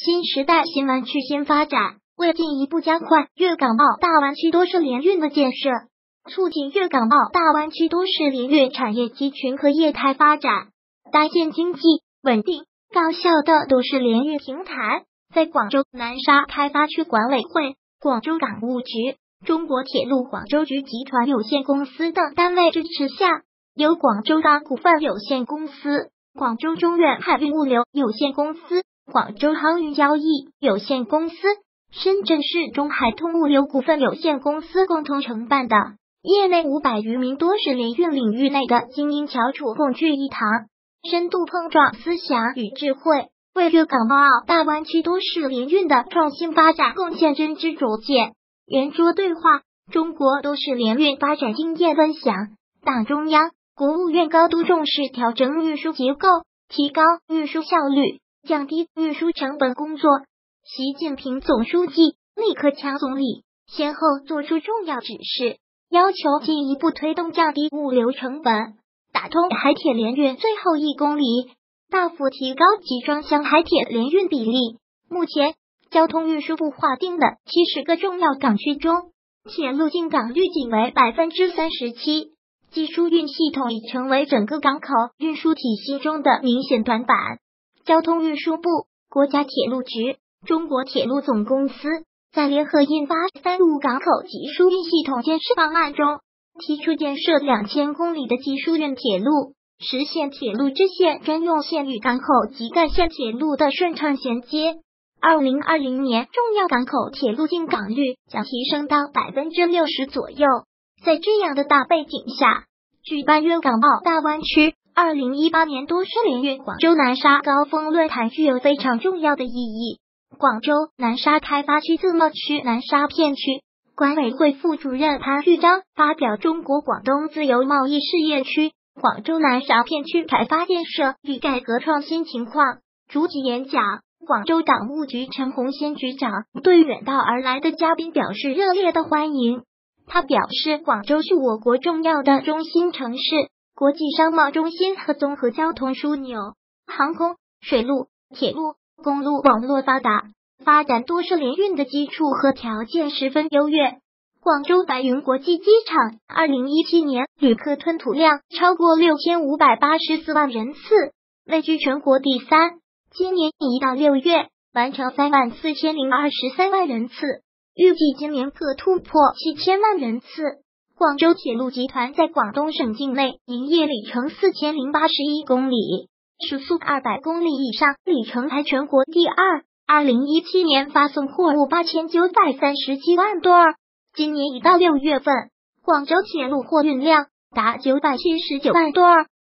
新时代新湾区新发展，为进一步加快粤港澳大湾区多式联运的建设，促进粤港澳大湾区多式联运产业集群和业态发展，搭建经济稳定高效的都市联运平台，在广州南沙开发区管委会、广州港务局、中国铁路广州局集团有限公司等单位支持下，由广州港股份有限公司、广州中远海运物流有限公司。广州航运交易有限公司、深圳市中海通物流股份有限公司共同承办的业内五百余名多式联运领域内的精英翘楚共聚一堂，深度碰撞思想与智慧，为粤港澳大湾区多式联运的创新发展贡献真知灼见。圆桌对话，中国都市联运发展经验分享。党中央、国务院高度重视调整运输结构，提高运输效率。降低运输成本工作，习近平总书记、李克强总理先后作出重要指示，要求进一步推动降低物流成本，打通海铁联运最后一公里，大幅提高集装箱海铁联运比例。目前，交通运输部划定的七十个重要港区中，铁路进港率仅为百分之三十七，技术运系统已成为整个港口运输体系中的明显短板。交通运输部、国家铁路局、中国铁路总公司在联合印发《三路港口及疏运系统建设方案》中，提出建设两千公里的集疏运铁路，实现铁路支线、专用线与港口及干线铁路的顺畅衔接。二零二零年，重要港口铁路进港率将提升到百分之六十左右。在这样的大背景下，举办粤港澳大湾区。二零一八年多式联运广州南沙高峰论坛具有非常重要的意义。广州南沙开发区自贸区南沙片区管委会副主任潘玉章发表中国广东自由贸易试验区广州南沙片区开发建设与改革创新情况主旨演讲。广州港务局陈洪先局长对远道而来的嘉宾表示热烈的欢迎。他表示，广州是我国重要的中心城市。国际商贸中心和综合交通枢纽，航空、水路、铁路、公路网络发达，发展多式联运的基础和条件十分优越。广州白云国际机场二零一七年旅客吞吐量超过六千五百八十四万人次，位居全国第三。今年一到六月完成三万四千零二十三万人次，预计今年可突破七千万人次。广州铁路集团在广东省境内营业里程四千零八十一公里，时速二百公里以上，里程排全国第二。二零一七年发送货物八千九百三十七万吨，今年一到六月份，广州铁路货运量达九百七十九万吨，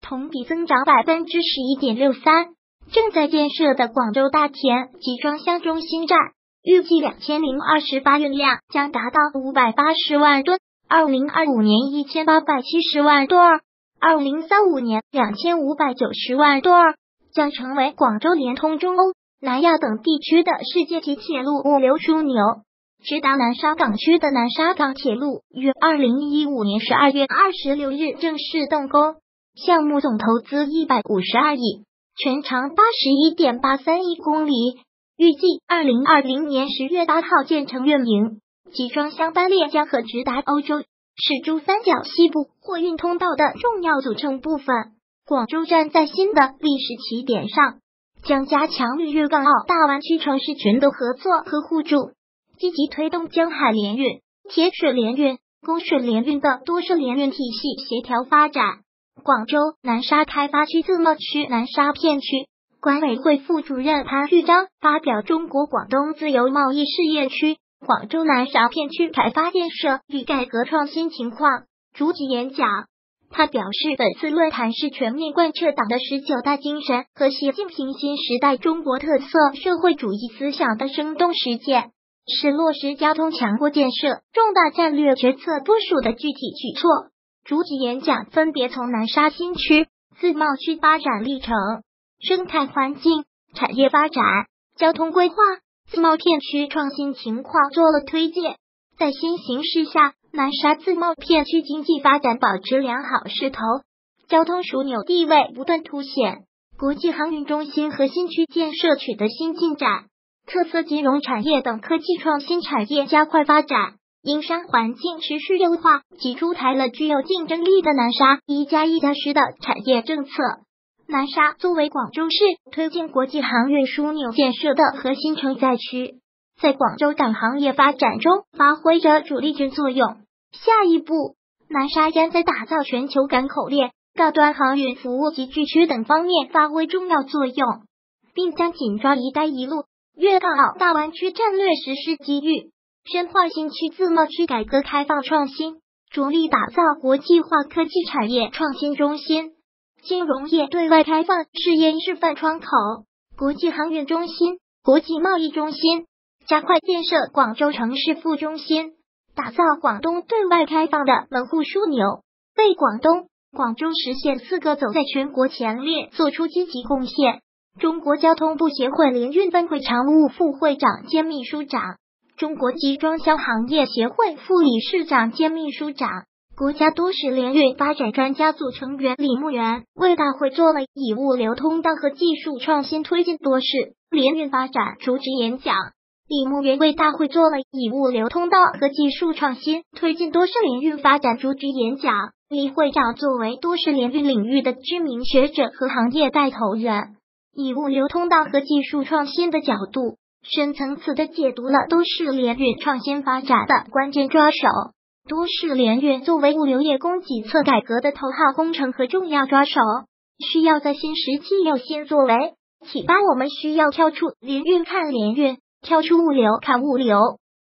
同比增长百分之十一点六三。正在建设的广州大田集装箱中心站，预计两千零二十八运量将达到五百八十万吨。二零二五年一千八百七十万多二，二零三五年两千五百九十万多二，将成为广州联通中欧、南亚等地区的世界级铁路物流枢纽。直达南沙港区的南沙港铁路于二零一五年十二月二十六日正式动工，项目总投资一百五十二亿，全长八十一点八三亿公里，预计二零二零年十月八号建成运营。集装箱班列将可直达欧洲，是珠三角西部货运通道的重要组成部分。广州站在新的历史起点上，将加强与粤港澳大湾区城市群的合作和互助，积极推动江海联运、铁水联运、公水联运的多式联运体系协调发展。广州南沙开发区自贸区南沙片区管委会副主任潘玉章发表中国广东自由贸易试验区。广州南沙片区开发建设与改革创新情况主旨演讲，他表示，本次论坛是全面贯彻党的十九大精神和习近平新时代中国特色社会主义思想的生动实践，是落实交通强国建设重大战略决策部署的具体举措。主旨演讲分别从南沙新区、自贸区发展历程、生态环境、产业发展、交通规划。自贸片区创新情况做了推荐，在新形势下，南沙自贸片区经济发展保持良好势头，交通枢纽地位不断凸显，国际航运中心核心区建设取得新进展。特色金融产业等科技创新产业加快发展，营商环境持续优化，及出台了具有竞争力的南沙一加一加十的产业政策。南沙作为广州市推进国际航运枢纽建设的核心承载区，在广州港行业发展中发挥着主力军作用。下一步，南沙将在打造全球港口链、高端航运服务集聚区等方面发挥重要作用，并将紧抓“一带一路”粤港澳大湾区战略实施机遇，深化新区自贸区改革开放创新，着力打造国际化科技产业创新中心、金融业对外开放试验示范窗口、国际航运中心、国际贸易中心，加快建设广州城市副中心。打造广东对外开放的门户枢纽，为广东、广州实现四个走在全国前列做出积极贡献。中国交通部协会联运分会常务副会长兼秘书长，中国集装箱行业协会副理事长兼秘书长，国家多市联运发展专家组成员李木元为大会做了以物流通道和技术创新推进多市联运发展主旨演讲。李木元为大会做了以物流通道和技术创新推进多式联运发展主旨演讲。李会长作为多式联运领域的知名学者和行业带头人，以物流通道和技术创新的角度，深层次的解读了多式联运创新发展的关键抓手。多式联运作为物流业供给侧改革的头号工程和重要抓手，需要在新时期有新作为，启发我们需要跳出联运看联运。跳出物流看物流，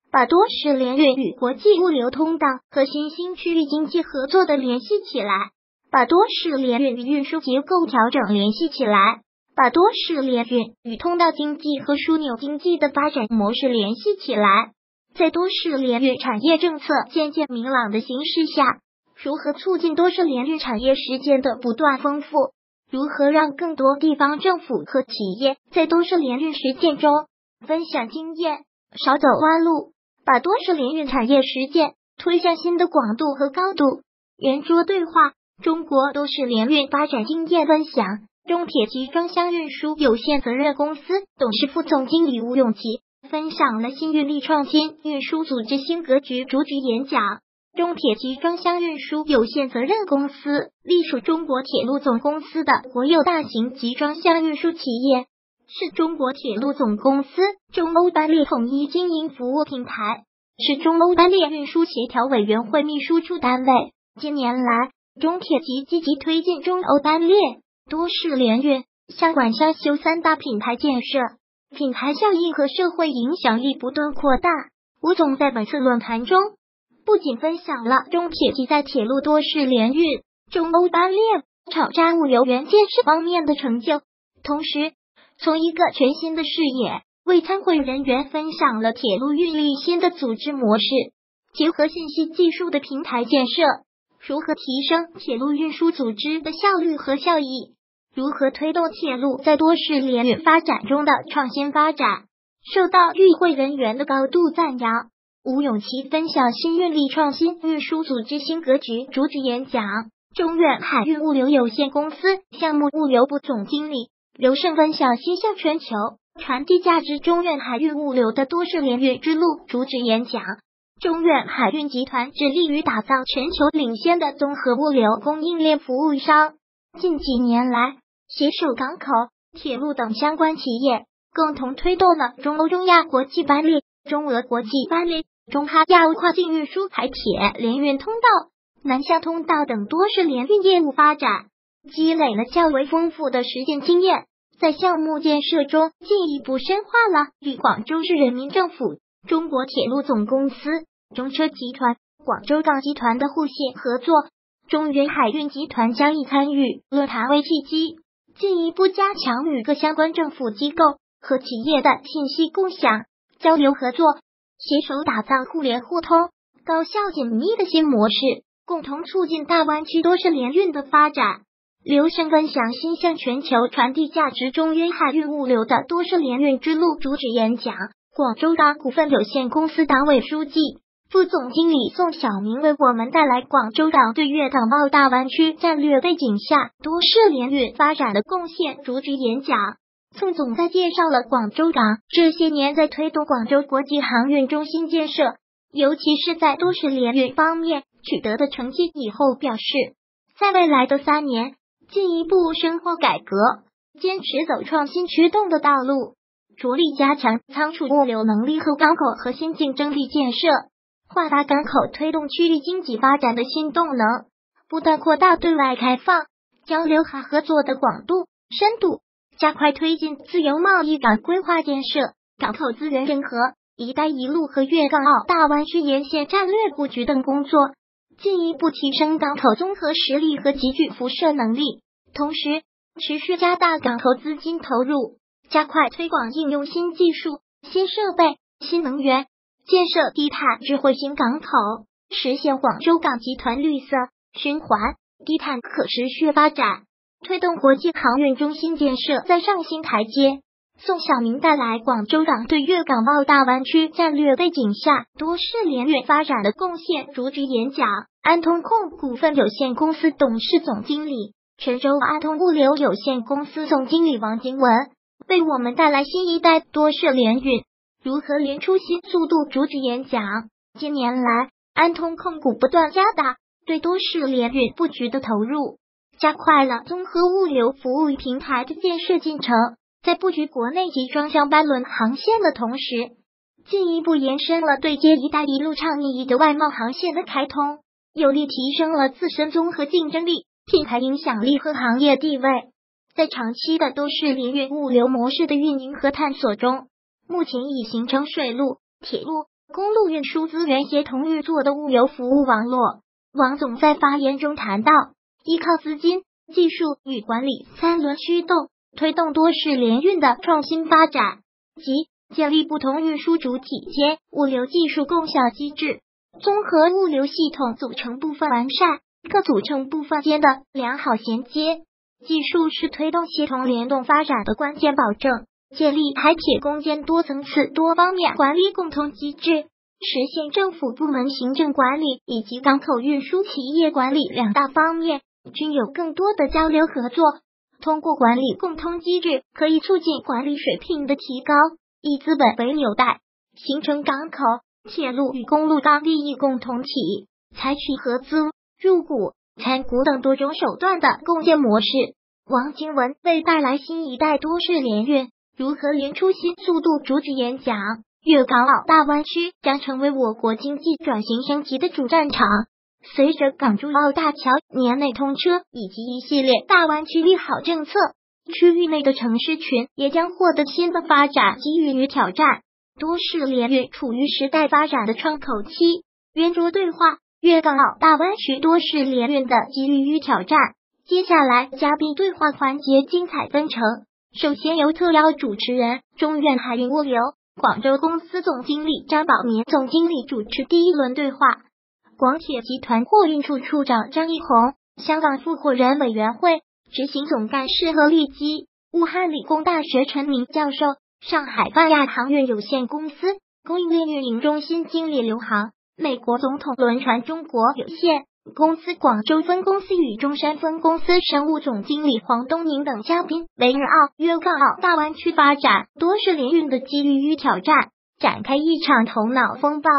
把多式联运与国际物流通道和新兴区域经济合作的联系起来，把多式联运与运输结构调整联系起来，把多式联运与通道经济和枢纽经济的发展模式联系起来。在多式联运产业政策渐渐明朗的形势下，如何促进多式联运产业实践的不断丰富？如何让更多地方政府和企业在多式联运实践中？分享经验，少走弯路，把多式联运产业实践推向新的广度和高度。圆桌对话，中国都市联运发展经验分享。中铁集装箱运输有限责任公司董事副总经理吴永吉分享了新运力创新运输组织新格局主旨演讲。中铁集装箱运输有限责任公司隶属中国铁路总公司的国有大型集装箱运输企业。是中国铁路总公司中欧班列统一经营服务平台，是中欧班列运输协调委员会秘书处单位。近年来，中铁集积极推进中欧班列、多式联运、箱管箱修三大品牌建设，品牌效应和社会影响力不断扩大。吴总在本次论坛中，不仅分享了中铁集在铁路多式联运、中欧班列、场站物流园建设方面的成就，同时。从一个全新的视野，为参会人员分享了铁路运力新的组织模式，结合信息技术的平台建设，如何提升铁路运输组织的效率和效益，如何推动铁路在多式联运发展中的创新发展，受到与会人员的高度赞扬。吴永琪分享新运力创新运输组织新格局主旨演讲，中远海运物流有限公司项目物流部总经理。刘胜分享心向全球，传递价值中远海运物流的多式联运之路主旨演讲。中远海运集团致力于打造全球领先的综合物流供应链服务商。近几年来，携手港口、铁路等相关企业，共同推动了中欧中亚国际班列、中俄国际班列、中哈亚欧跨境运输海铁联运通道、南向通道等多式联运业务发展。积累了较为丰富的实践经验，在项目建设中进一步深化了与广州市人民政府、中国铁路总公司、中车集团、广州港集团的互信合作。中远海运集团将以参与论坛为契机，进一步加强与各相关政府机构和企业的信息共享、交流合作，携手打造互联互通、高效紧密的新模式，共同促进大湾区多式联运的发展。刘胜分享新向全球传递价值中远海运物流的多式联运之路主旨演讲。广州港股份有限公司党委书记、副总经理宋晓明为我们带来广州港对粤港澳大湾区战略背景下多式联运发展的贡献主旨演讲。宋总在介绍了广州港这些年在推动广州国际航运中心建设，尤其是在都市联运方面取得的成绩以后，表示在未来的三年进一步深化改革，坚持走创新驱动的道路，着力加强仓储物流能力和港口核心竞争力建设，焕发港口推动区域经济发展的新动能，不断扩大对外开放、交流和合作的广度、深度。加快推进自由贸易港规划建设、港口资源整合、“一带一路”和粤港澳大湾区沿线战略布局等工作，进一步提升港口综合实力和集聚辐射能力。同时，持续加大港口资金投入，加快推广应用新技术、新设备、新能源，建设低碳智慧型港口，实现广州港集团绿色循环、低碳可持续发展。推动国际航运中心建设再上新台阶。宋晓明带来广州港对粤港澳大湾区战略背景下多式联运发展的贡献主旨演讲。安通控股份有限公司董事总经理、泉州安通物流有限公司总经理王金文为我们带来新一代多式联运如何连出新速度主旨演讲。近年来，安通控股不断加大对多式联运布局的投入。加快了综合物流服务平台的建设进程，在布局国内及双向班轮航线的同时，进一步延伸了对接“一带一路”倡议的外贸航线的开通，有力提升了自身综合竞争力、品牌影响力和行业地位。在长期的都市联运物流模式的运营和探索中，目前已形成水路、铁路、公路运输资源协同运作的物流服务网络。王总在发言中谈到。依靠资金、技术与管理三轮驱动，推动多式联运的创新发展，即建立不同运输主体间物流技术共享机制，综合物流系统组成部分完善各组成部分间的良好衔接。技术是推动协同联动发展的关键保证。建立海铁攻坚多层次、多方面管理共同机制，实现政府部门行政管理以及港口运输企业管理两大方面。均有更多的交流合作，通过管理共通机制，可以促进管理水平的提高。以资本为纽带，形成港口、铁路与公路刚利益共同体，采取合资、入股、参股等多种手段的共建模式。王金文为带来新一代多式联运如何连出新速度主旨演讲。粤港澳大湾区将成为我国经济转型升级的主战场。随着港珠澳大桥年内通车以及一系列大湾区利好政策，区域内的城市群也将获得新的发展机遇与挑战。多式联运处于时代发展的窗口期。圆桌对话：粤港澳大湾区多式联运的机遇与挑战。接下来，嘉宾对话环节精彩纷呈。首先由特邀主持人中远海运物流广州公司总经理张宝民总经理主持第一轮对话。广铁集团货运处处长张一红，香港付货人委员会执行总干事何立基，武汉理工大学陈明教授，上海泛亚航运有限公司供应链运营中心经理刘航，美国总统轮船中国有限公司广州分公司与中山分公司商务总经理黄东宁等嘉宾，围绕粤港澳大湾区发展多式联运的机遇与挑战，展开一场头脑风暴。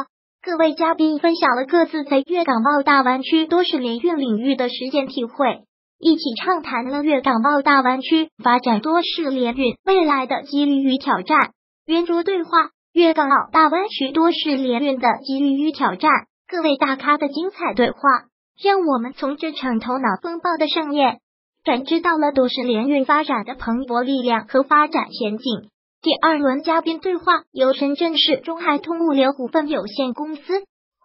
各位嘉宾分享了各自在粤港澳大湾区多式联运领域的实践体会，一起畅谈了粤港澳大湾区发展多式联运未来的机遇与挑战。圆桌对话：粤港澳大湾区多式联运的机遇与挑战。各位大咖的精彩对话，让我们从这场头脑风暴的盛宴，感知到了都市联运发展的蓬勃力量和发展前景。第二轮嘉宾对话由深圳市中海通物流股份有限公司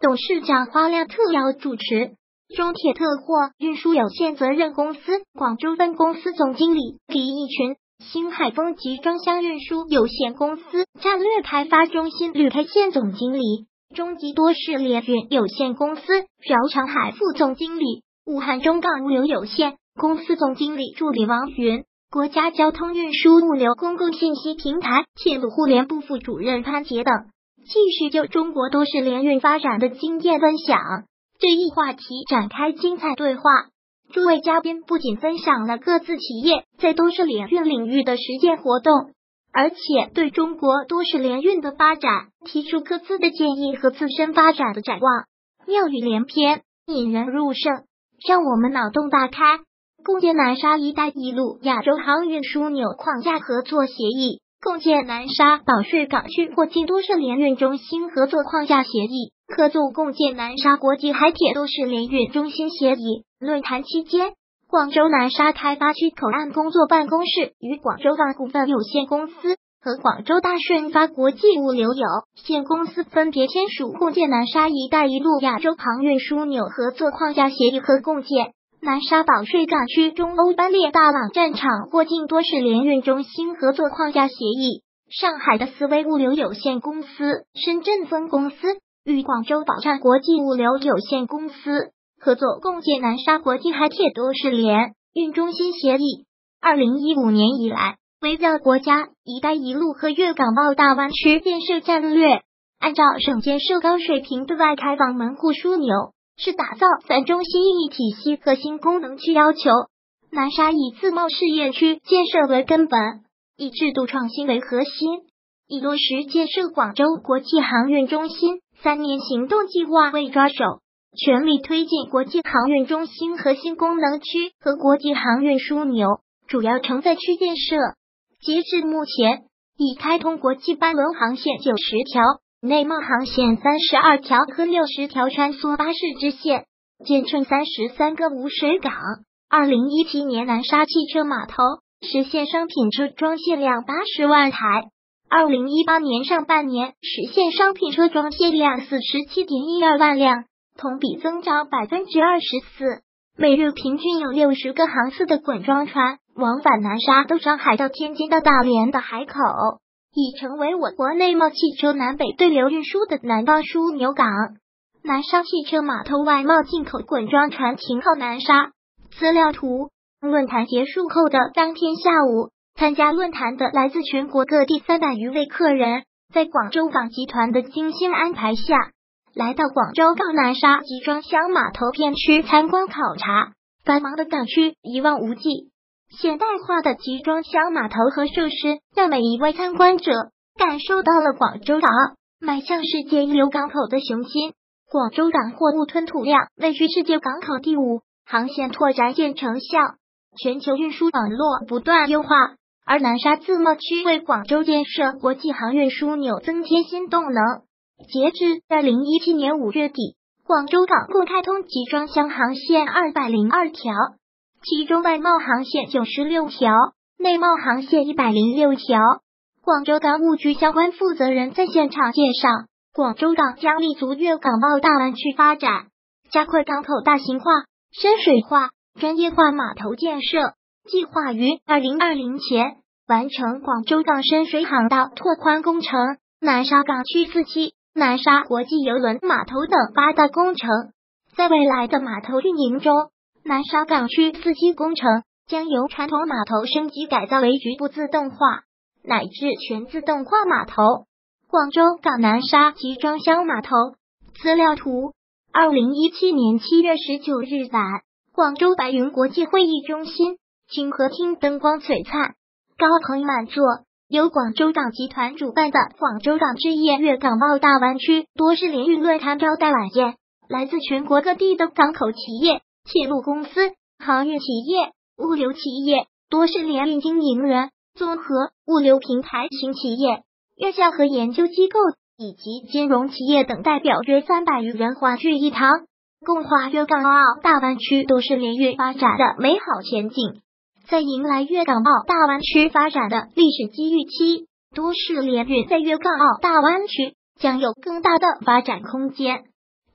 董事长花亮特邀主持，中铁特货运输有限责任公司广州分公司总经理李义群，新海丰集装箱运输有限公司战略开发中心旅配线总经理，中集多式联运有限公司饶长海副总经理，武汉中港物流有限公司总经理助理王云。国家交通运输物流公共信息平台铁路互联部副主任潘杰等，继续就中国都市联运发展的经验分享这一话题展开精彩对话。诸位嘉宾不仅分享了各自企业在都市联运领域的实践活动，而且对中国都市联运的发展提出各自的建议和自身发展的展望，妙语连篇，引人入胜，让我们脑洞大开。共建南沙“一带一路”亚洲航运枢纽框架合作协议，共建南沙保税港区或近都市联运中心合作框架协议，合作共建南沙国际海铁都市联运中心协议。论坛期间，广州南沙开发区口岸工作办公室与广州港股份有限公司和广州大顺发国际物流有限公司分别签署共建南沙“一带一路”亚洲航运枢纽合作框架协议和共建南沙保税港区中欧班列大朗站场过境多式联运中心合作框架协议。上海的思维物流有限公司深圳分公司与广州宝畅国际物流有限公司。合作共建南沙国际海铁都市联运中心协议。二零一五年以来，围绕国家“一带一路”和粤港澳大湾区建设战略，按照省建设高水平对外开放门户枢纽，是打造三中心一体系核心功能区要求。南沙以自贸试验区建设为根本，以制度创新为核心，以落实建设广州国际航运中心三年行动计划为抓手。全力推进国际航运中心核心功能区和国际航运枢纽主要承载区建设。截至目前，已开通国际班轮航线九十条、内贸航线三十二条和六十条穿梭巴士支线，建成三十三个无水港。二零一七年，南沙汽车码头实现商品车装卸量八十万台。二零一八年上半年，实现商品车装卸量四十七点一二万辆。同比增长百分之二十四，每日平均有六十个航次的滚装船往返南沙，到上海到天津到大连的海口，已成为我国内贸汽车南北对流运输的南方枢纽港。南沙汽车码头外贸进口滚装船停靠南沙。资料图：论坛结束后的当天下午，参加论坛的来自全国各地三百余位客人，在广州港集团的精心安排下。来到广州港南沙集装箱码头片区参观考察，繁忙的港区一望无际，现代化的集装箱码头和设施让每一位参观者感受到了广州港迈向世界一流港口的雄心。广州港货物吞吐量位居世界港口第五，航线拓展见成效，全球运输网络不断优化，而南沙自贸区为广州建设国际航运枢纽增添新动能。截至二零一七年五月底，广州港共开通集装箱航线二百零二条，其中外贸航线九十六条，内贸航线一百零六条。广州港务局相关负责人在现场介绍，广州港将立足粤港澳大湾区发展，加快港口大型化、深水化、专业化码头建设，计划于二零二零前完成广州港深水航道拓宽工程、南沙港区四期。南沙国际邮轮码头等八大工程，在未来的码头运营中，南沙港区四期工程将由传统码头升级改造为局部自动化乃至全自动化码头。广州港南沙集装箱码头资料图：二零一七年七月十九日晚，广州白云国际会议中心金河厅灯光璀璨，高朋满座。由广州港集团主办的广州港之夜粤港澳大湾区多式联运论坛招待晚宴，来自全国各地的港口企业、铁路公司、航运企业、物流企业、多式联运经营人、综合物流平台型企业、院校和研究机构以及金融企业等代表约三百余人欢聚一堂，共话粤港澳大湾区都市联运发展的美好前景。在迎来粤港澳大湾区发展的历史机遇期，都市联运在粤港澳大湾区将有更大的发展空间。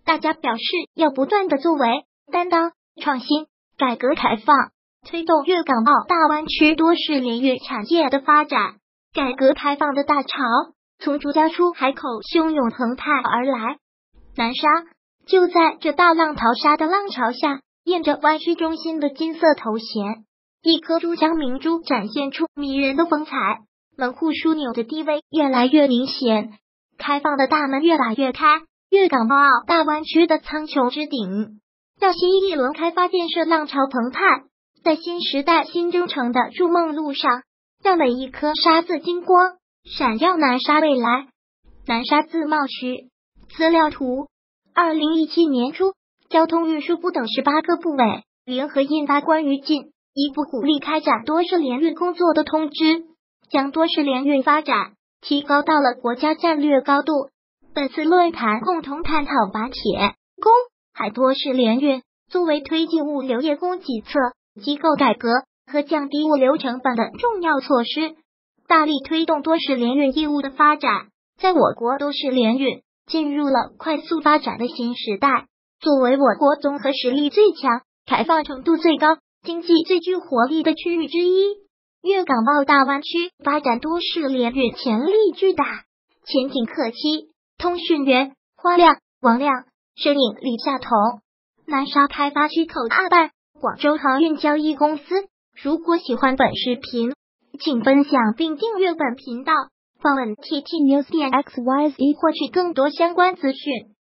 大家表示要不断的作为、担当、创新、改革开放，推动粤港澳大湾区多式联运产业的发展。改革开放的大潮从朱家出海口汹涌澎湃而来，南沙就在这大浪淘沙的浪潮下，印着湾区中心的金色头衔。一颗珠江明珠展现出迷人的风采，门户枢纽的地位越来越明显，开放的大门越来越开，粤港澳大湾区的苍穹之顶让新一轮开发建设浪潮澎湃，在新时代新征程的筑梦路上，让每一颗沙子金光闪耀。南沙未来，南沙自贸区资料图。二零一七年初，交通运输部等十八个部委联合印发关于进一部鼓励开展多式联运工作的通知，将多式联运发展提高到了国家战略高度。本次论坛共同探讨把铁、公、海多式联运作为推进物流业供给侧机构改革和降低物流成本的重要措施，大力推动多式联运业务的发展。在我国，多式联运。进入了快速发展的新时代。作为我国综合实力最强、开放程度最高、经济最具活力的区域之一，粤港澳大湾区发展多式联运潜力巨大，前景可期。通讯员花亮、王亮，摄影李夏彤，南沙开发区口岸办，广州航运交易公司。如果喜欢本视频，请分享并订阅本频道。访问 tt news 点 xyz 获取更多相关资讯。